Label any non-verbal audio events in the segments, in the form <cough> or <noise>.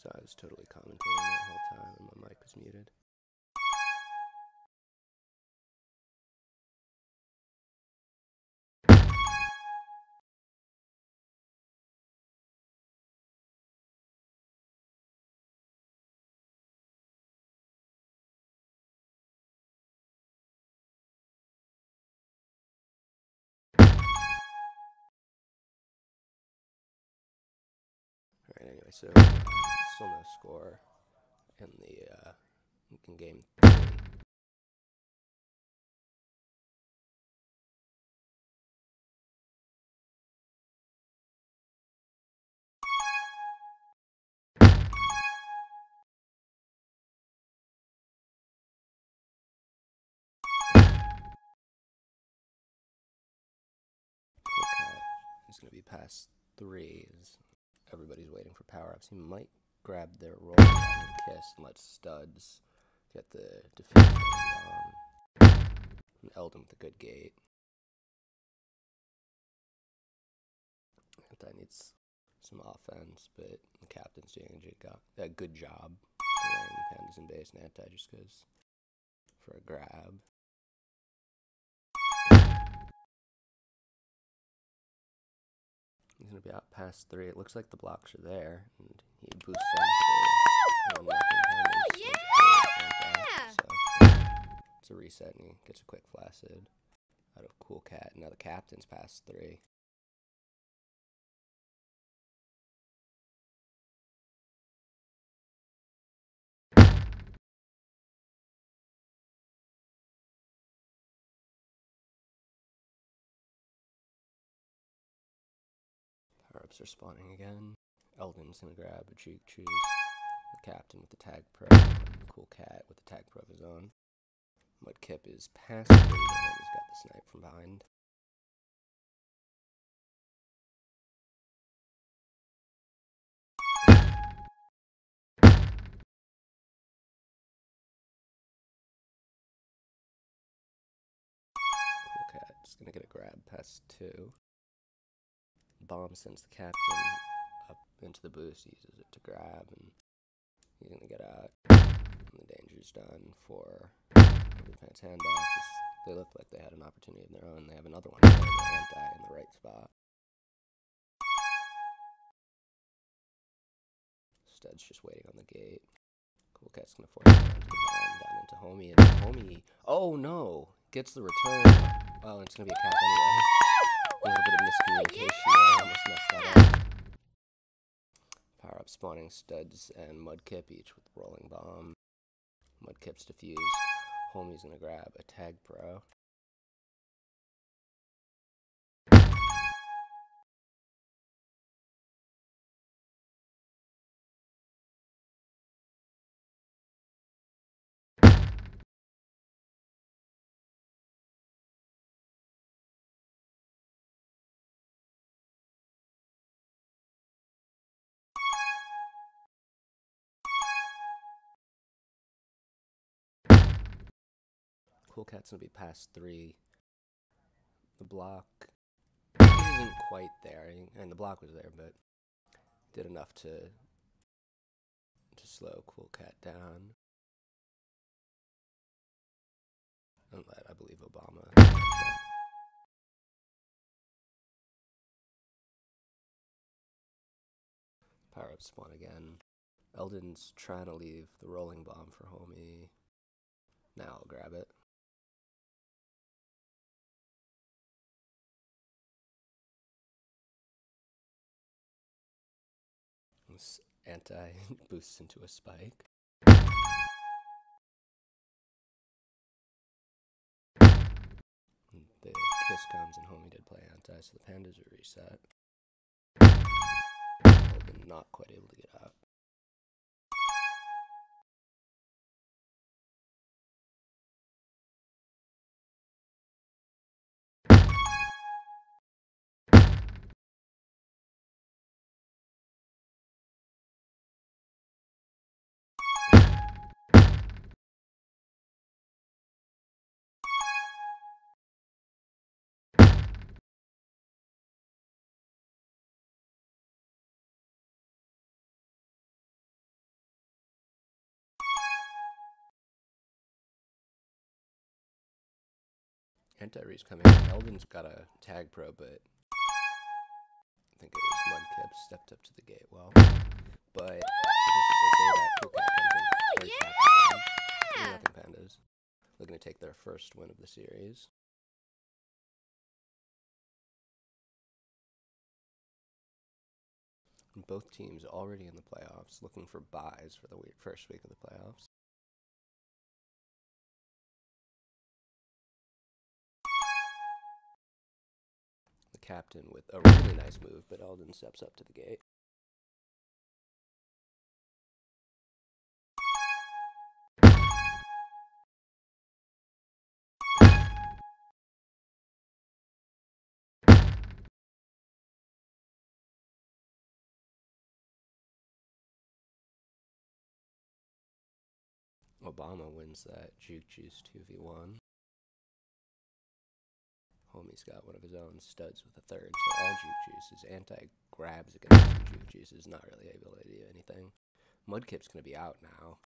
So I was totally commentating that whole time and my mic was muted. Alright, anyway, so score in the uh, in game is going to be past three. Everybody's waiting for power ups. He might grab their roll and kiss and let studs get the defense um, and Eldon with a good gate. That needs some offense, but the captain's doing a good, job pandas in base and anti just goes for a grab. He's gonna be out past three. It looks like the blocks are there, and he boosts them to yeah! So it's a reset, and he gets a quick flaccid out of Cool Cat. Now the captain's past three. Power-ups are spawning again. Eldon's gonna grab a Juke Juice. The captain with the tag pro. Cool Cat with the tag pro of his own. Mudkip is three, he's got the snipe from behind. Cool Cat is gonna get a grab past two. Bomb sends the captain up into the boost, he uses it to grab, and he's gonna get out. And the danger's done for Pants handoffs. They look like they had an opportunity of their own. They have another one anti in the right spot. Stud's just waiting on the gate. Cool Cat's gonna force the bomb down into Homie, and Homie. Oh no! Gets the return. Well, it's gonna be a cap anyway little bit of miscommunication yeah! there. I almost messed that up. Power up spawning studs and Mudkip each with rolling bomb. Mudkip's defused. Homie's gonna grab a tag pro. Cool Cat's gonna be past three. The block isn't quite there, and the block was there, but did enough to to slow Cool Cat down. And let, I believe, Obama. Power up spawn again. Eldon's trying to leave the rolling bomb for homie. Now I'll grab it. Anti boosts into a spike. The kiss comes and homie did play anti, so the pandas are reset. not quite able to get out. Anti-Re's coming. Eldon's got a tag pro, but I think it was Mudkip stepped up to the gate well. But just Pandas. Looking to take their first win of the series. Both teams already in the playoffs, looking for buys for the week, first week of the playoffs. Captain with a really nice move, but Eldon steps up to the gate. Obama wins that Juke Juice 2v1. Homie's got one of his own studs with a third, so all Juke Juice is anti grabs against Juke Juice is not really able to do anything. Mudkip's gonna be out now.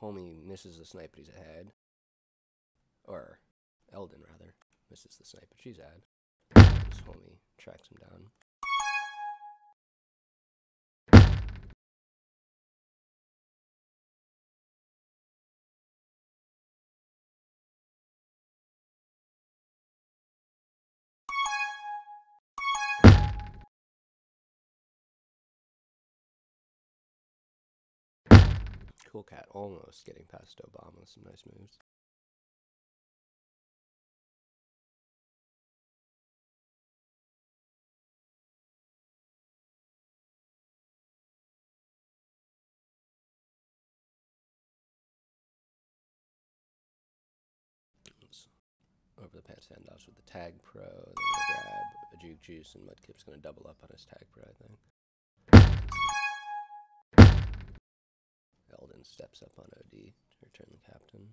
Homie misses the snipe, but he's ahead. Or Eldon rather misses the snipe, but she's ahead. This homie tracks him down. Cool Cat almost getting past Obama with some nice moves. Over the pants handoffs with the tag pro, they're grab a juke juice, and Mudkip's gonna double up on his tag pro, I think. Eldon steps up on OD to return the captain.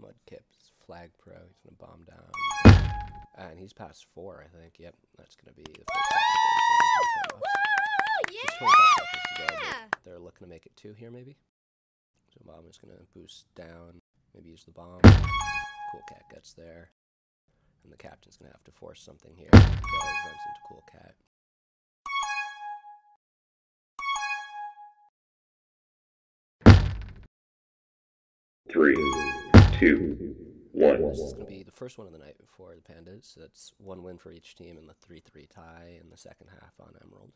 Mudkip's flag pro, he's gonna bomb down. And he's past four, I think. Yep, that's gonna be the first half of the game. Woo! Just 25 seconds to go, Yeah! they're looking to make it two here, maybe. So bomb is gonna boost down, maybe use the bomb. Cool Cat gets there, and the captain's gonna have to force something here. Does runs into Cool Cat. Three, two, one. This is gonna be the first one of the night for the Pandas. That's one win for each team, and the three-three tie in the second half on Emerald.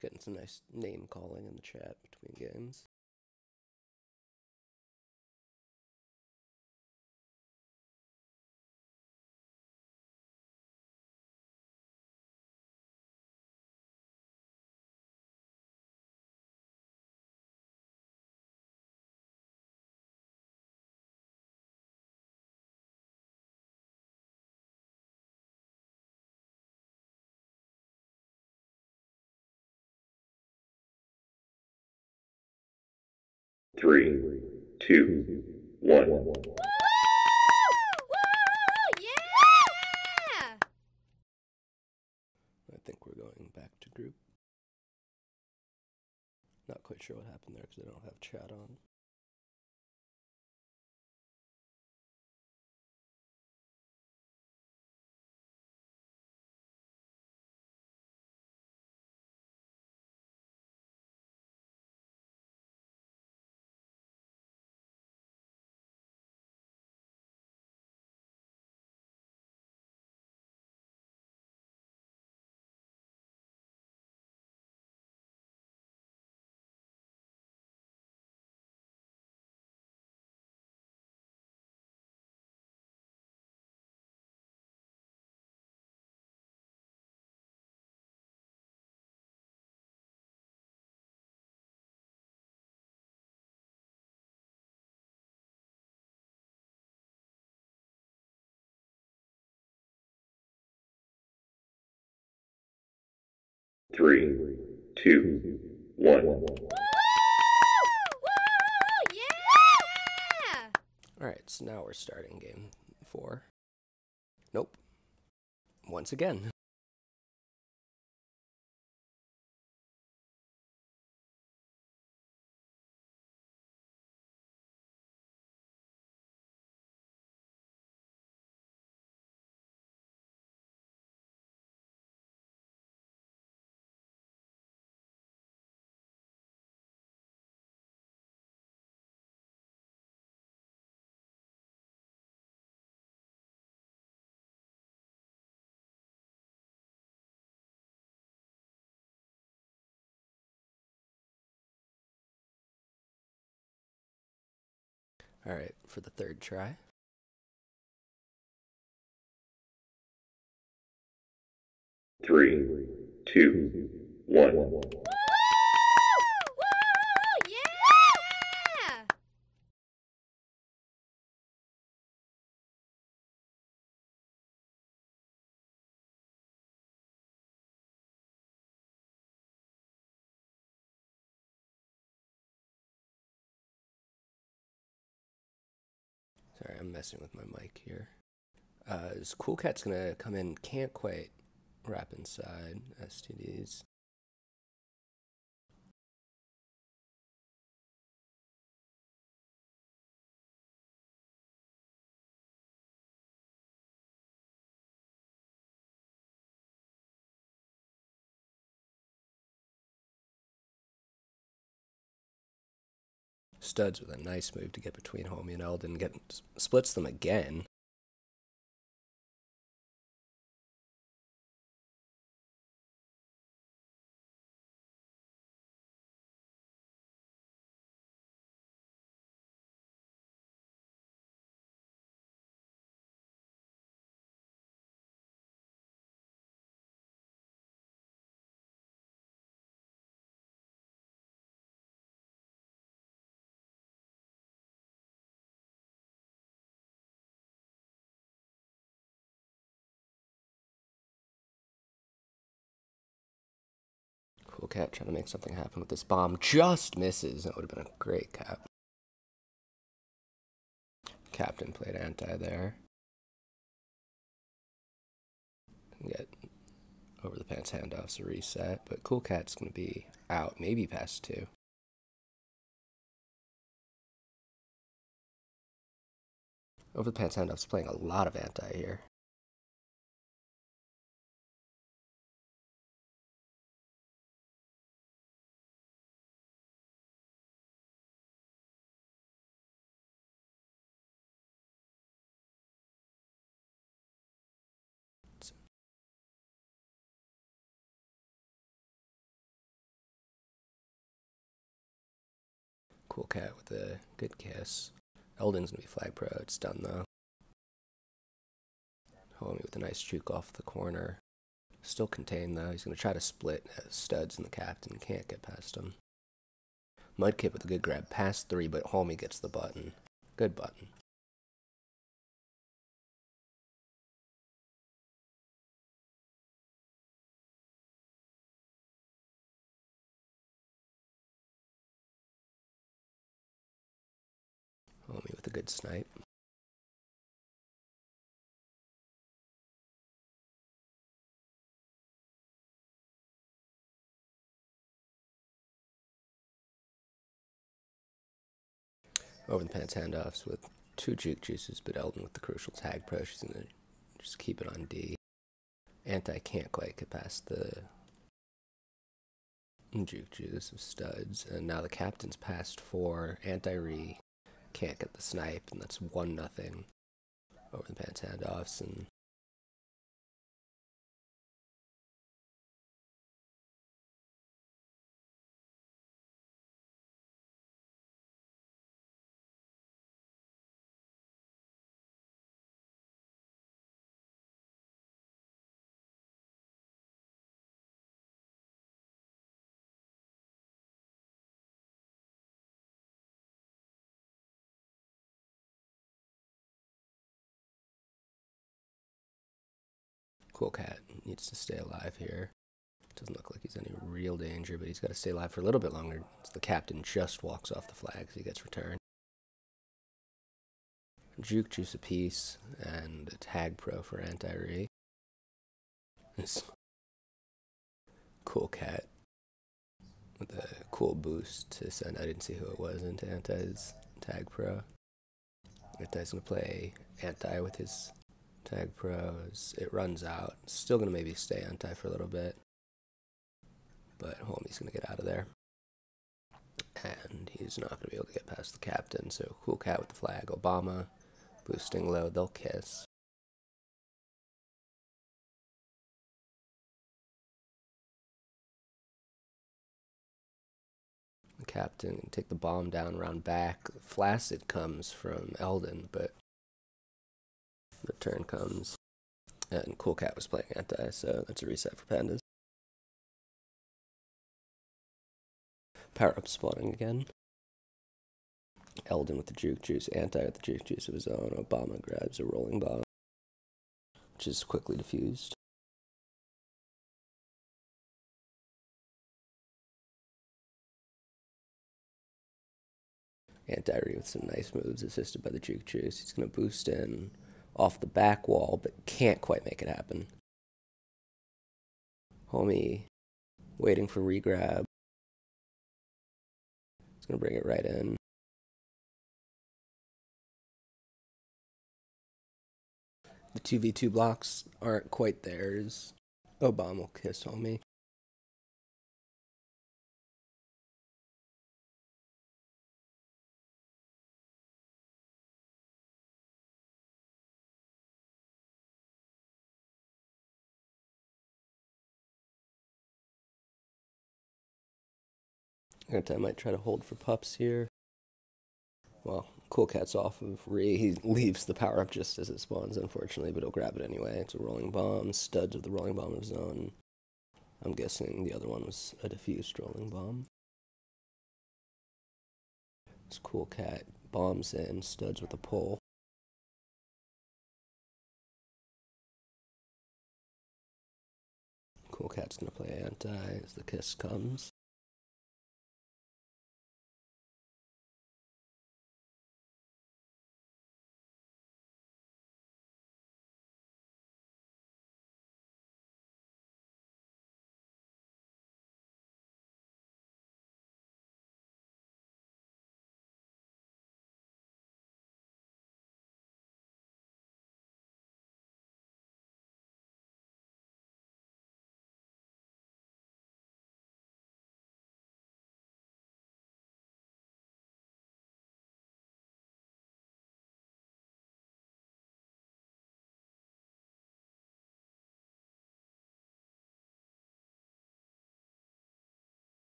Getting some nice name calling in the chat between games. Three, two, one. Woo! Yeah! I think we're going back to group. Not quite sure what happened there because I don't have chat on. Three, two, one. Woo! Yeah! Alright, so now we're starting game four. Nope. Once again. Alright, for the third try. Three, two, one. I'm messing with my mic here. Uh, Cool Cat's gonna come in, can't quite wrap inside STDs. Studs with a nice move to get between Homie and Eldon, get splits them again. Cat trying to make something happen with this bomb. Just misses. That would have been a great cap. Captain played anti there. Get over the pants handoffs a reset, but Cool Cat's gonna be out, maybe past two. Over the pants handoff's playing a lot of anti here. Cool cat with a good kiss. Eldon's gonna be flag pro. It's done though. Homie with a nice juke off the corner. Still contained though. He's gonna try to split uh, studs and the captain. Can't get past him. Mudkip with a good grab past three, but Homie gets the button. Good button. With a good snipe. Over the pants handoffs with two juke juices, but Elden with the crucial tag pro. She's gonna just keep it on D. Anti can't quite get past the juke juice of studs, and now the captain's passed four. Anti re can't get the snipe, and that's one nothing over the pants handoffs, and Cool Cat needs to stay alive here. Doesn't look like he's any real danger, but he's got to stay alive for a little bit longer. So the captain just walks off the flag as he gets returned. Juke Juice a piece and a tag pro for anti re. This cool cat with a cool boost to send. I didn't see who it was into Anti's tag pro. Anti's gonna play anti with his Tag pros. It runs out. Still gonna maybe stay anti for a little bit. But homie's gonna get out of there. And he's not gonna be able to get past the captain. So cool cat with the flag. Obama boosting low. They'll kiss. The captain take the bomb down around back. Flaccid comes from Elden, but Return comes. And Cool Cat was playing anti, so that's a reset for Pandas. Power up spawning again. Elden with the juke juice, anti with the juke juice of his own. Obama grabs a rolling bomb, which is quickly diffused. Anti with some nice moves assisted by the juke juice. He's gonna boost in off the back wall, but can't quite make it happen. Homie waiting for regrab. It's to bring it right in. The 2v2 blocks aren't quite theirs. Obama will kiss homie. I might try to hold for pups here. Well, Cool Cat's off of Re. He leaves the power up just as it spawns, unfortunately, but he'll grab it anyway. It's a rolling bomb. Studs of the rolling bomb of zone. I'm guessing the other one was a diffused rolling bomb. This Cool Cat bombs in, studs with a pull. Cool Cat's gonna play anti as the kiss comes.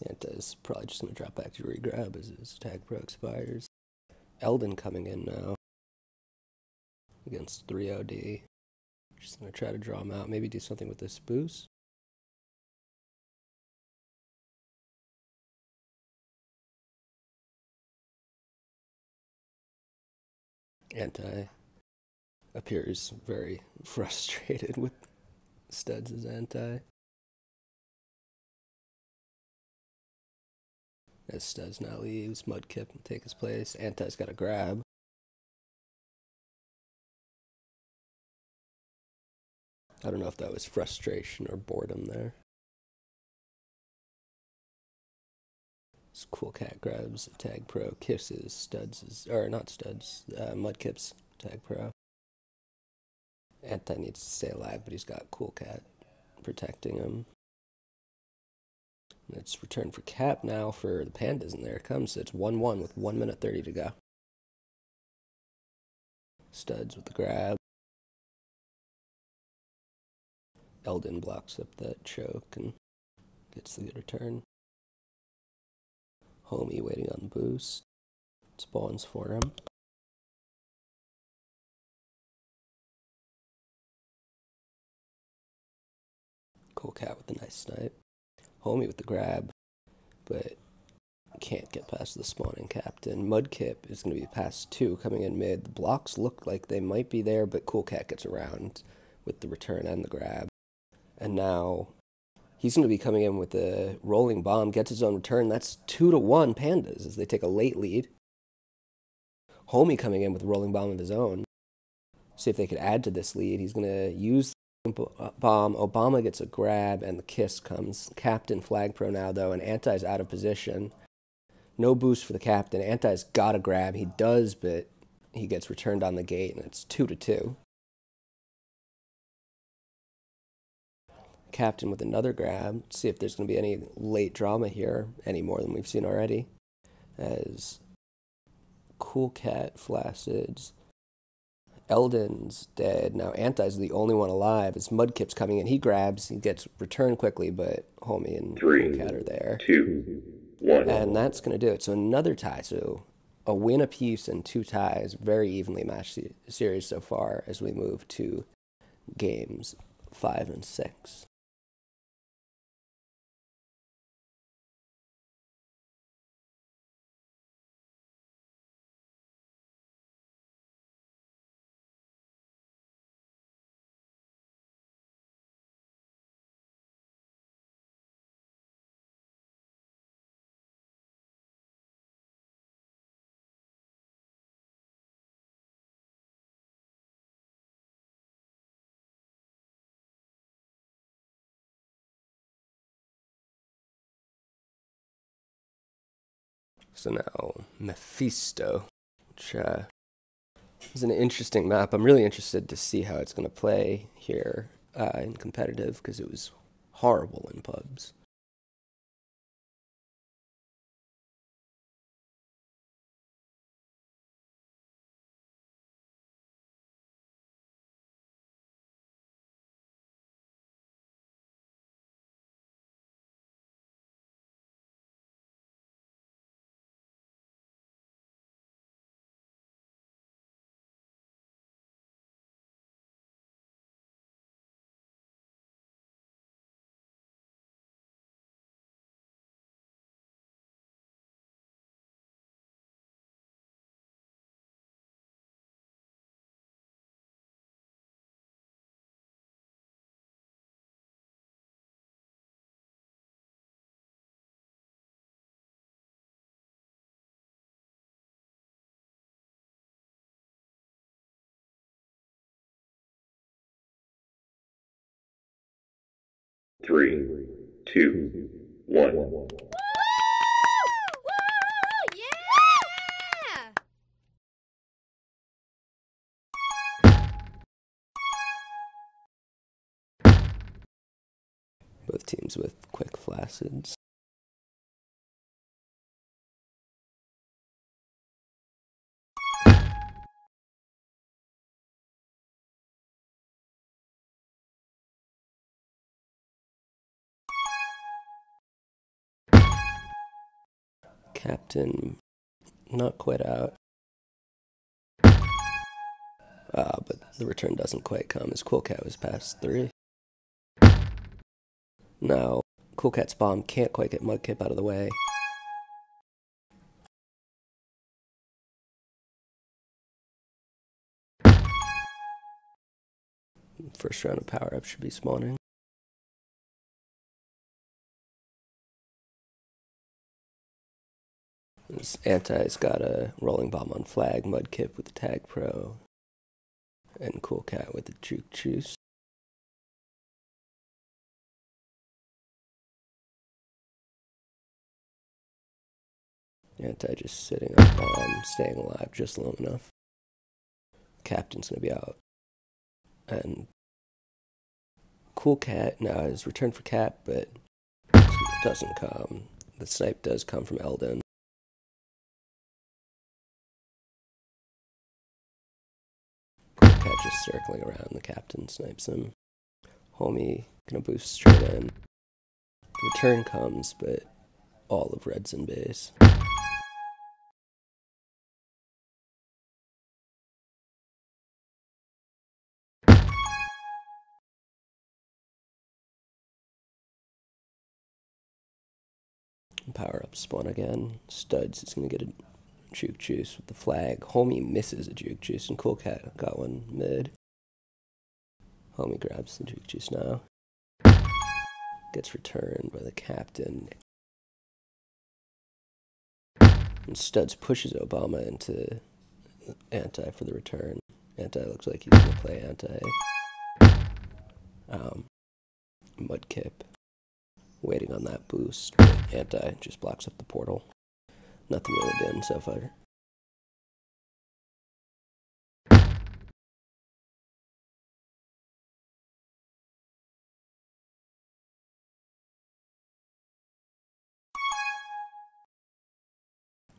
Is probably just going to drop back to regrab as his tag pro expires. Elden coming in now against 3 OD. Just going to try to draw him out. Maybe do something with this boost. Anti appears very <laughs> frustrated with Studs' anti. As Studs now leaves, Mudkip can take his place. Anti's got a grab. I don't know if that was frustration or boredom there. This cool cat grabs tag pro, kisses studs, or not studs, uh, Mudkip's tag pro. Anti needs to stay alive, but he's got cool cat protecting him. It's return for Cap now for the Pandas, and there it comes. It's 1 1 with 1 minute 30 to go. Studs with the grab. Eldon blocks up that choke and gets the good return. Homie waiting on boost. Spawns for him. Cool cat with a nice snipe. Homie with the grab, but can't get past the spawning captain. Mudkip is going to be past two coming in mid. The blocks look like they might be there, but Cool Cat gets around with the return and the grab. And now he's going to be coming in with a rolling bomb, gets his own return. That's two to one Pandas as they take a late lead. Homie coming in with a rolling bomb of his own. See if they could add to this lead. He's going to use Uh, bomb. Obama gets a grab, and the kiss comes. Captain flag pro now, though, and Anti's out of position. No boost for the captain. Anti's got a grab. He does, but he gets returned on the gate, and it's two to two. Captain with another grab. See if there's going to be any late drama here, any more than we've seen already. As Cool Cat flacids Eldon's dead. Now Anti's the only one alive. As Mudkip's coming in, he grabs, he gets returned quickly, but Homie and Three, Cat are there. Two, one. And that's going to do it. So another tie. So a win apiece and two ties. Very evenly matched series so far as we move to games five and six. So now Mephisto, which uh, is an interesting map. I'm really interested to see how it's going to play here uh, in competitive because it was horrible in pubs. Three, two, one. Woo! Woo! Yeah! Both teams with quick flacids. Captain, not quite out. Ah, but the return doesn't quite come as Cool Cat was past three. No, Cool Cat's bomb can't quite get Mudkip out of the way. First round of power up should be spawning. This anti's got a rolling bomb on flag, Mudkip with the tag pro, and Cool Cat with the juke juice. Anti just sitting on bomb, um, staying alive just long enough. Captain's gonna be out. And Cool Cat now has returned for Cap, but doesn't come. The snipe does come from Eldon. Just circling around. The captain snipes him. Homie gonna boost straight in. The return comes, but all of Red's in base. Power up spawn again. Studs is gonna get a juke juice with the flag. Homie misses a juke juice, and Cool Cat got one mid. Homie grabs the juke juice now. Gets returned by the captain. And Studs pushes Obama into anti for the return. Anti looks like he's gonna play anti. Um, Mudkip waiting on that boost. Anti just blocks up the portal. Nothing really done so far.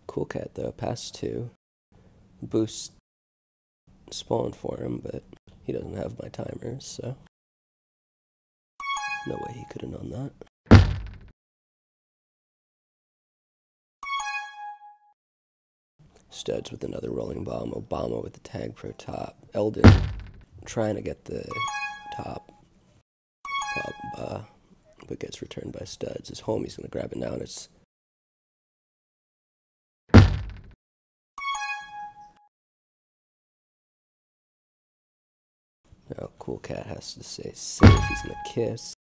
Cool cat though, pass two. Boost spawned for him, but he doesn't have my timers, so no way he could have known that. Studs with another rolling bomb. Obama with the tag pro top. Eldon trying to get the top. Pop, uh, but gets returned by Studs. His homie's gonna grab it now, and it's Now, Cool Cat has to say safe. He's gonna kiss.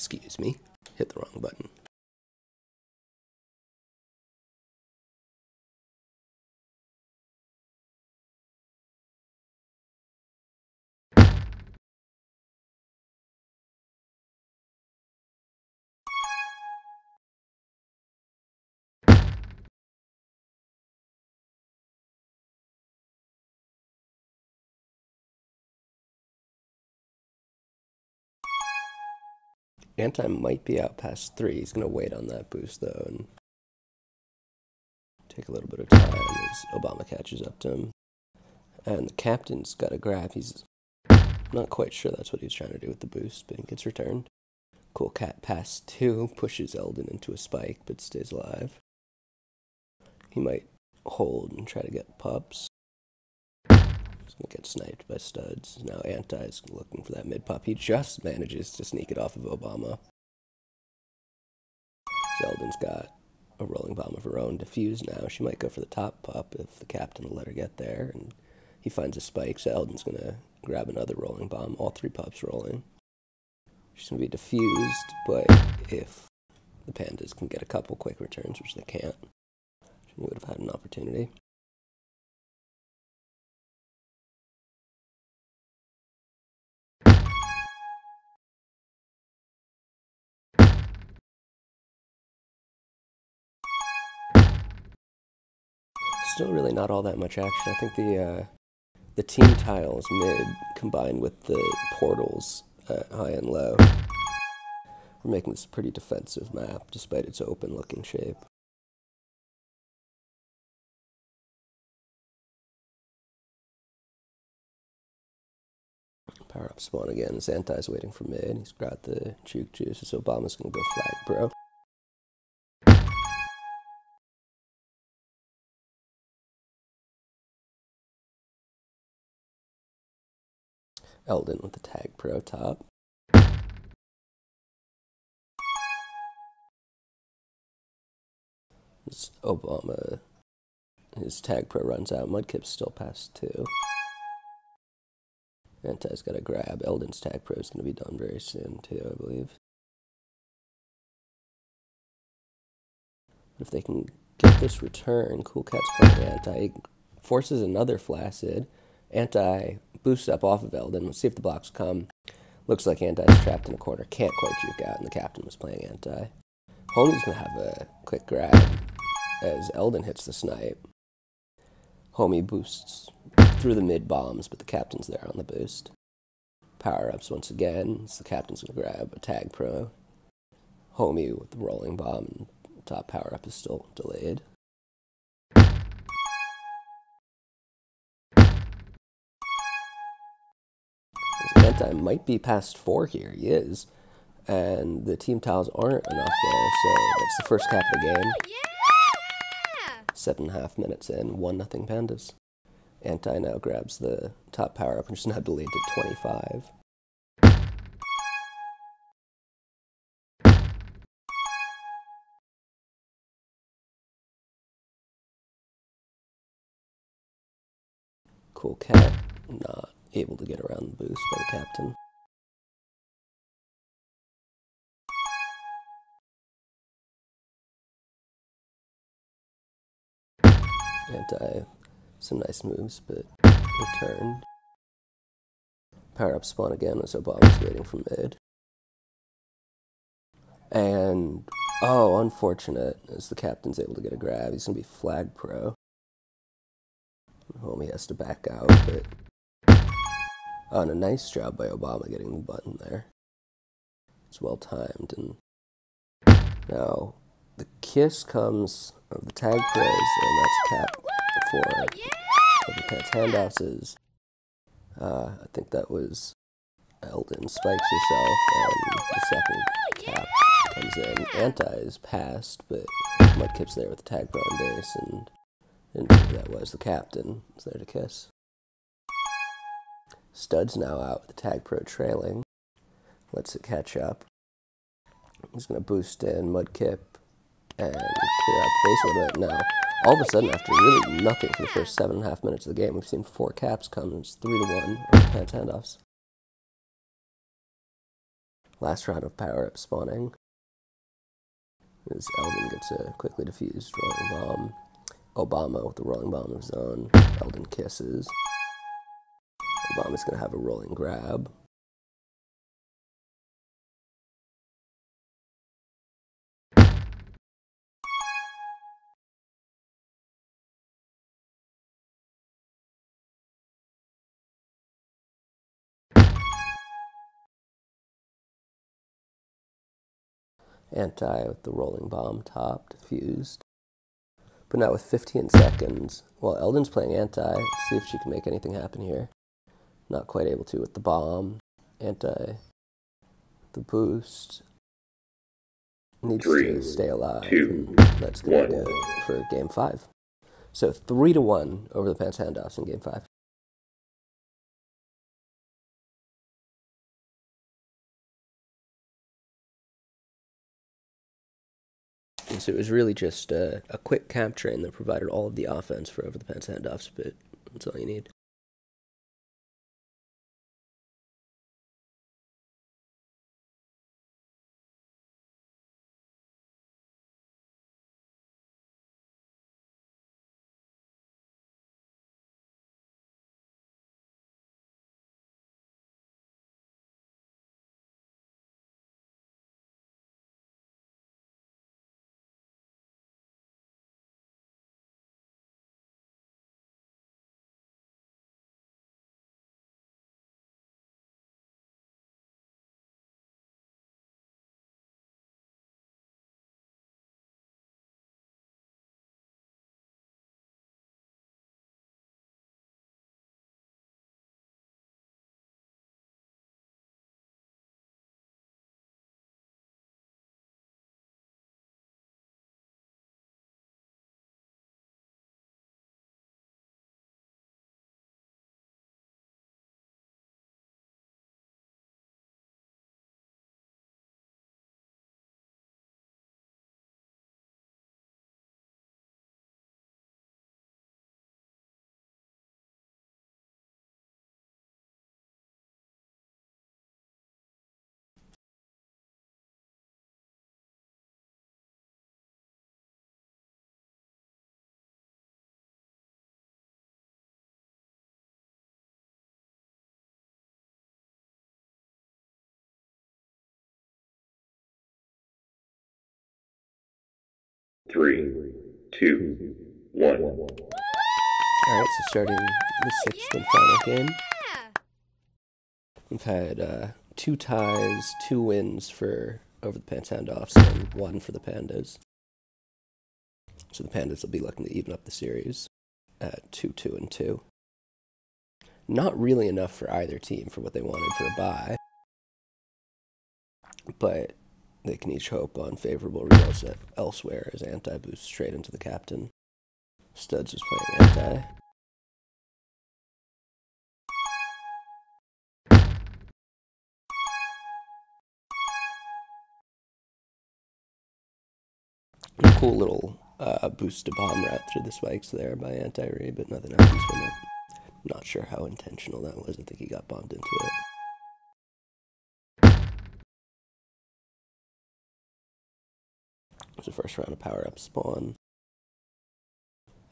Excuse me. Hit the wrong button. Anti might be out past three. He's gonna wait on that boost though and take a little bit of time as Obama catches up to him. And the captain's got a grab. He's not quite sure that's what he's trying to do with the boost, but he gets returned. Cool cat pass two pushes Eldon into a spike, but stays alive. He might hold and try to get pups. He's gonna get sniped by studs. Now Anti's looking for that mid pop. He just manages to sneak it off of Obama. Zeldon's got a rolling bomb of her own. Diffuse now. She might go for the top pop if the captain will let her get there. And he finds a spike. So Eldon's gonna grab another rolling bomb. All three pups rolling. She's gonna be defused, but if the pandas can get a couple quick returns, which they can't, she would have had an opportunity. Still really not all that much action. I think the uh, the team tiles mid combined with the portals uh, high and low We're making this a pretty defensive map, despite its open-looking shape. Power up spawn again. Zanti's waiting for mid. He's got the juke juice, so Obama's gonna go flag, bro. Eldon with the tag pro top. This Obama, his tag pro runs out. Mudkip's still past two. Anti's got to grab. Eldon's tag pro is going to be done very soon, too, I believe. If they can get this return, Cool Cat's playing Anti. Forces another Flaccid. Anti boosts up off of Eldon. Let's see if the blocks come. Looks like Anti's trapped in a corner. Can't quite juke out, and the captain was playing Anti. Homie's going to have a quick grab as Eldon hits the snipe. Homie boosts through the mid bombs, but the captain's there on the boost. Power ups once again. So the captain's gonna grab a tag pro. Homie with the rolling bomb. Top power up is still delayed. Anti might be past four here. He is. And the team tiles aren't enough there, so that's the first cap of the game. Yeah! Seven and a half minutes in, one nothing pandas. Anti now grabs the top power up and just now delayed to 25. Cool cat, not able to get around the boost by the captain. Anti uh, some nice moves, but returned. Power up spawn again as Obama's waiting for mid. And, oh, unfortunate, as the captain's able to get a grab. He's going to be flag pro. Homie has to back out, but. Oh, and a nice job by Obama getting the button there. It's well timed. And now the kiss comes of the tag pros, and that's cap for the Pants handoffs is, uh, I think that was Eldon spikes herself, and the second cap comes in. Anti is passed, but Mudkip's there with the tag pro on base, and who that was. The captain is there to kiss. Stud's now out with the tag pro trailing. Lets it catch up. He's going to boost in Mudkip and clear out the base a little bit. Now, all of a sudden, after really nothing for the first seven and a half minutes of the game, we've seen four caps come. It's three to one on Pants handoffs. Last round of power up spawning. As Eldon gets a quickly diffused rolling bomb. Obama with the rolling bomb of his own. Eldon kisses. Obama's going to have a rolling grab. Anti with the rolling bomb top diffused. But now with 15 seconds, while Eldon's playing anti, see if she can make anything happen here. Not quite able to with the bomb. Anti, the boost. Needs Three, to stay alive. two, that's going to do it for game five. So three to one over the Pants handoffs in game five. And so it was really just uh, a quick cap train that provided all of the offense for over the Pants handoffs, but that's all you need. Three, two, one. Alright, so starting the sixth and final game. We've had uh, two ties, two wins for over the Pants Handoffs, and one for the Pandas. So the Pandas will be looking to even up the series at 2 2 and 2. Not really enough for either team for what they wanted for a bye, but they can each hope on favorable results elsewhere as anti boosts straight into the captain. Studs is playing anti. cool little uh, boost to bomb rat through the spikes there by anti but nothing happens from it. Not sure how intentional that was. I think he got bombed into it. It was the first round of power up spawn.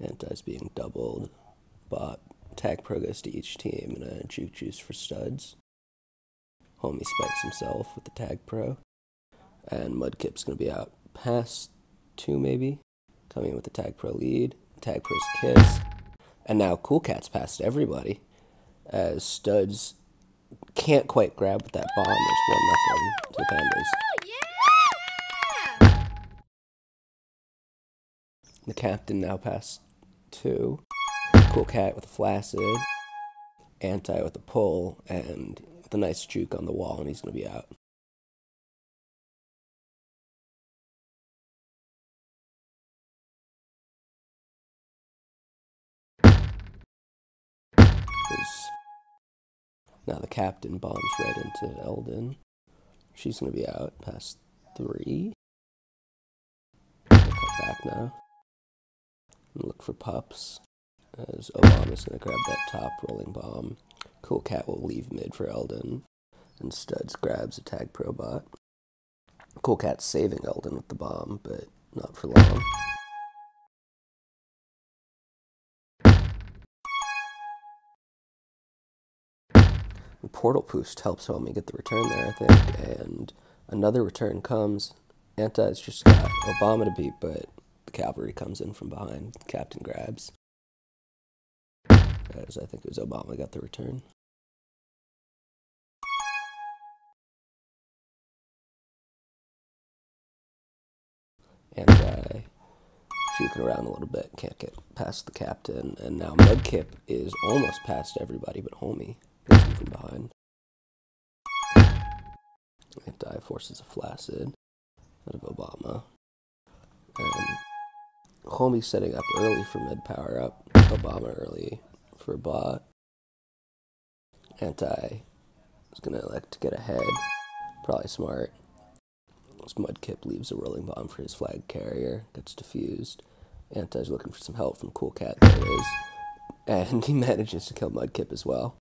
Anti's being doubled. Bot tag pro goes to each team and a juke juice for studs. Homie spikes himself with the tag pro. And Mudkip's gonna be out past two maybe. Coming in with the tag pro lead. Tag pro's kiss. And now Cool Cat's past everybody. As Studs can't quite grab with that bomb. There's one nothing to the Pandas. The captain now past two. Cool Cat with a flaccid. Anti with a pull. And with a nice juke on the wall, and he's going to be out. Now the captain bombs right into Eldon. She's to be out past three. I'll cut back now. And look for pups. As Obama's going to grab that top rolling bomb. Cool Cat will leave mid for Eldon. And Studs grabs a tag probot. Cool Cat's saving Eldon with the bomb, but not for long. Portal boost helps Homie get the return there, I think. And another return comes. Anta Anta's just got Obama to beat, but cavalry comes in from behind. Captain grabs. As I think it was Obama got the return. Anti uh, juking around a little bit, can't get past the captain, and now Mudkip is almost past everybody but Homie. Him from behind. Anti uh, forces a flaccid out of Obama. And Homie setting up early for mid power up. Obama early for bot. Anti is gonna elect to get ahead. Probably smart. This Mudkip leaves a rolling bomb for his flag carrier. Gets defused. Anti's looking for some help from Cool Cat. There. And <laughs> he manages to kill Mudkip as well.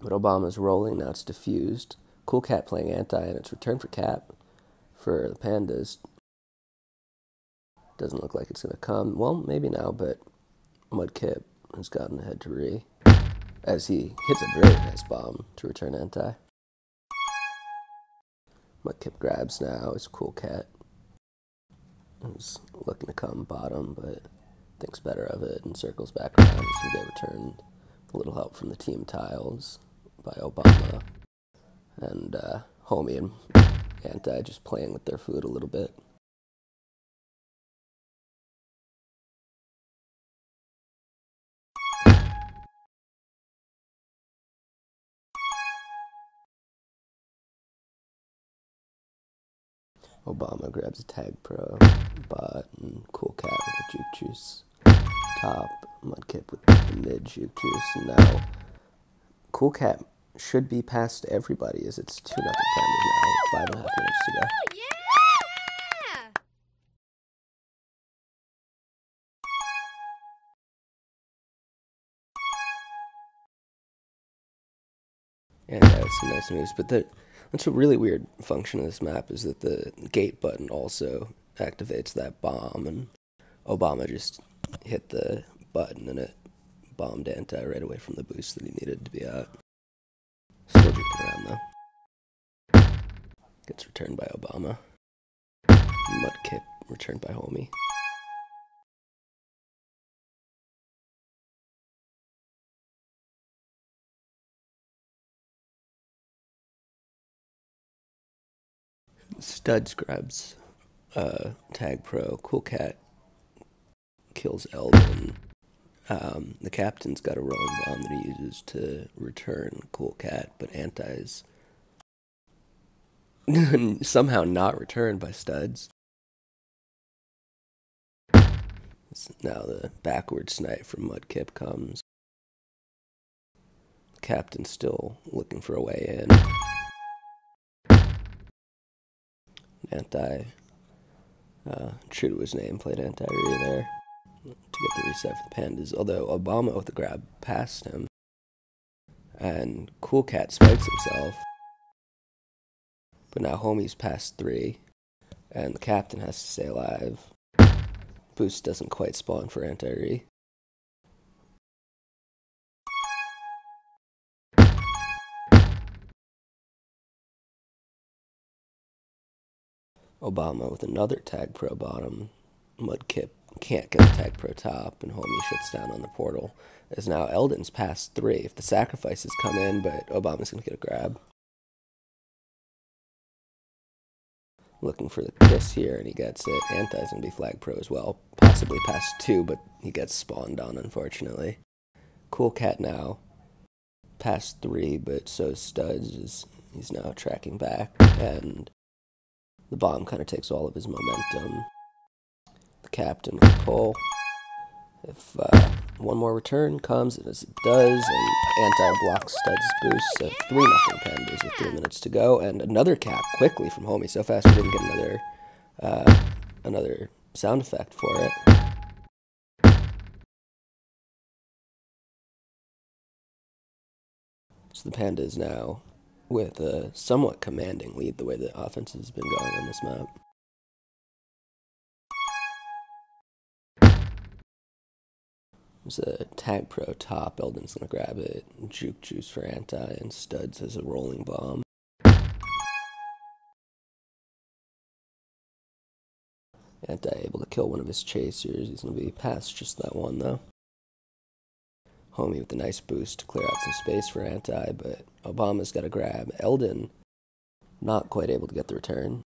But Obama's rolling, now it's diffused. Cool Cat playing anti, and it's return for Cap for the Pandas. Doesn't look like it's going to come. Well, maybe now, but Mudkip has gotten ahead to Re. As he hits a very nice bomb to return anti. Mudkip grabs now, it's Cool Cat. He's looking to come bottom, but thinks better of it and circles back around as we get returned. A little help from the team tiles by Obama and uh, Homie and Anti just playing with their food a little bit. Obama grabs a tag pro bot and Cool Cat with the juke juice top, Mudkip with the mid juke juice, and now Cool Cat should be past everybody as it's 2 nothing Pandas now, five and a half minutes to go. Yeah. And uh, some nice moves, but the, that's a really weird function of this map is that the gate button also activates that bomb, and Obama just hit the button and it bombed Anti right away from the boost that he needed to be out. Still juking around though. Gets returned by Obama. Mudkip returned by Homie. Studs grabs uh, Tag Pro. Cool Cat kills Eldon. Um, the captain's got a rolling bomb that he uses to return Cool Cat, but Anti's <laughs> somehow not returned by Studs. Now the backward snipe from Mudkip comes. Captain's still looking for a way in. Anti, uh, true to his name, played anti re there to get the reset for the Pandas. Although Obama with the grab passed him, and Cool Cat spikes himself. But now Homie's past three, and the captain has to stay alive. Boost doesn't quite spawn for anti re. Obama with another tag pro bottom. Mudkip can't get the tag pro top, and Homie shuts down on the portal. As now Eldon's past three. If the sacrifices come in, but Obama's gonna get a grab. Looking for the kiss here, and he gets it. Anti's gonna be flag pro as well. Possibly past two, but he gets spawned on, unfortunately. Cool Cat now. Past three, but so Studs is he's now tracking back, and the bomb kind of takes all of his momentum. The captain the pull. If uh, one more return comes, as it does, and anti blocks Studs boost, so 3 nothing Pandas with 3 minutes to go, and another cap quickly from Homie, so fast we didn't get another, uh, another sound effect for it. So the Pandas now with a somewhat commanding lead the way the offense has been going on this map. There's a tag pro top. Eldon's gonna grab it. Juke juice for anti, and Studs as a rolling bomb. Anti able to kill one of his chasers. He's gonna be past just that one though. Homie with a nice boost to clear out some space for anti, but Obama's got a grab. Eldon not quite able to get the return.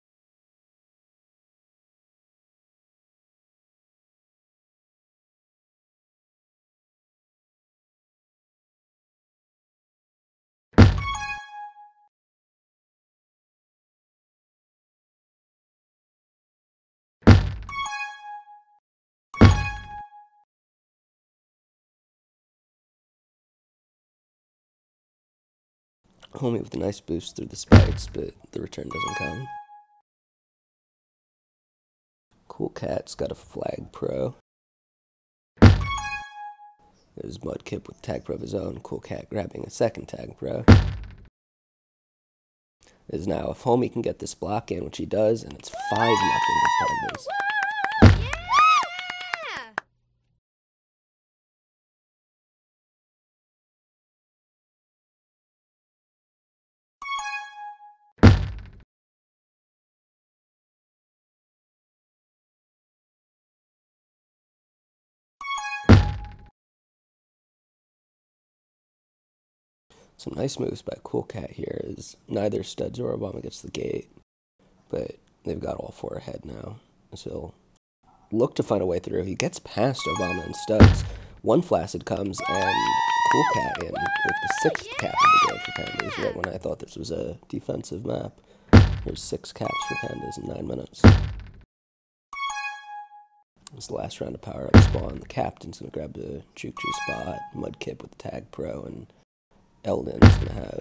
Homie with a nice boost through the spikes, but the return doesn't come. Cool Cat's got a flag pro. There's Mudkip with tag pro of his own. Cool Cat grabbing a second tag pro. Is now if Homie can get this block in, which he does, and it's five nothing to Pandas. Some nice moves by Cool Cat here is neither Studs or Obama gets the gate, but they've got all four ahead now. So he'll look to find a way through. He gets past Obama and Studs. One Flaccid comes and Cool Cat in with the sixth cap of the game for Pandas, right when I thought this was a defensive map. There's six caps for Pandas in nine minutes. It's the last round of power up spawn. The captain's gonna grab the juke juice spot. Mudkip with the tag pro, and Eldon's gonna have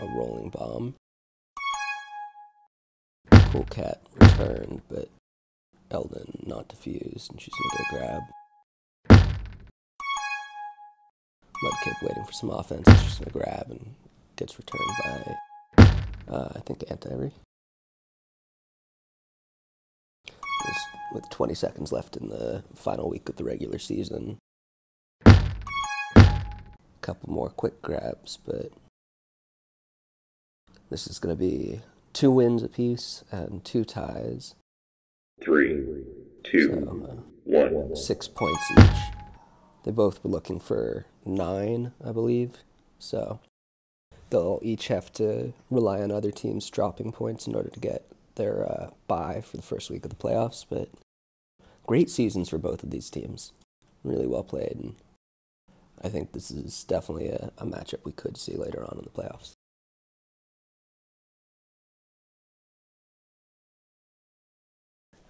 a rolling bomb. Cool cat returned, but Eldon not defused, and she's gonna grab. Mudkip waiting for some offense, she's gonna grab and gets returned by, uh, I think, Anti with 20 seconds left in the final week of the regular season. Couple more quick grabs, but this is going to be two wins apiece and two ties. Three, two, So, uh, one. six points each. They both were looking for nine, I believe. So they'll each have to rely on other teams dropping points in order to get their uh, bye for the first week of the playoffs. But great seasons for both of these teams. Really well played. And I think this is definitely a, a matchup we could see later on in the playoffs.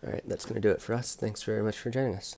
All right, that's going to do it for us. Thanks very much for joining us.